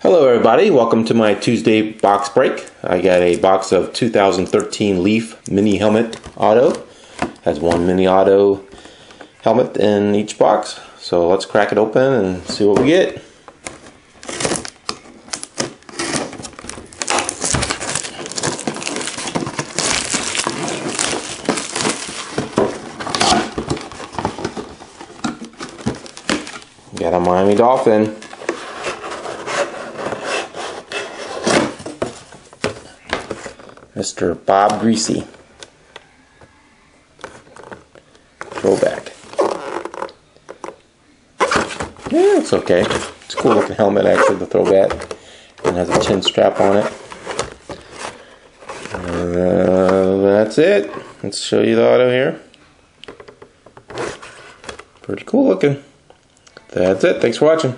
Hello, everybody. Welcome to my Tuesday box break. I got a box of 2013 Leaf Mini Helmet Auto. Has one Mini Auto helmet in each box. So let's crack it open and see what we get. Got a Miami Dolphin. Mr. Bob Griese. Throwback. Yeah, it's okay. It's a cool looking helmet actually, the throwback. And has a chin strap on it. Uh, that's it. Let's show you the auto here. Pretty cool looking. That's it. Thanks for watching.